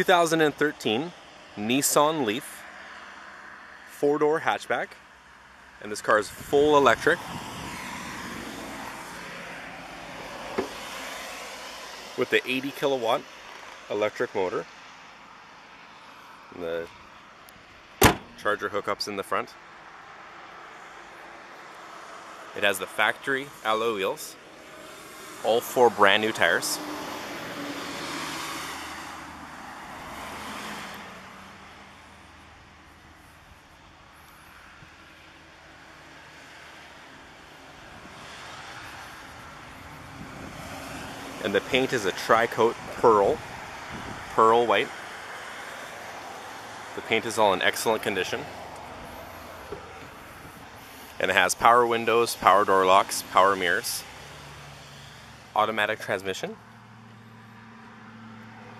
2013 Nissan Leaf four-door hatchback and this car is full electric with the 80 kilowatt electric motor and the charger hookups in the front. It has the factory alloy wheels, all four brand new tires. And the paint is a tri-coat pearl, pearl white. The paint is all in excellent condition. And it has power windows, power door locks, power mirrors, automatic transmission.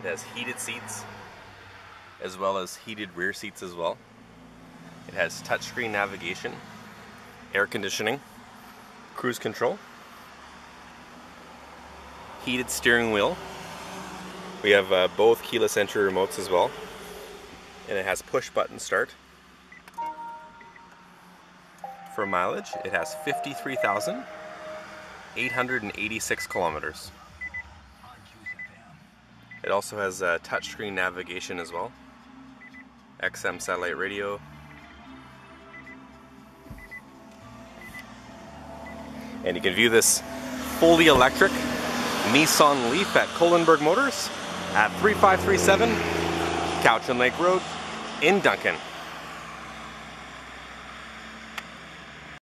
It has heated seats, as well as heated rear seats as well. It has touchscreen navigation, air conditioning, cruise control, heated steering wheel. We have uh, both keyless entry remotes as well. And it has push button start. For mileage, it has 53,886 kilometers. It also has uh, touchscreen navigation as well. XM satellite radio. And you can view this fully electric Nissan Leaf at Kolenberg Motors at 3537 Cowichan Lake Road in Duncan.